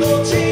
people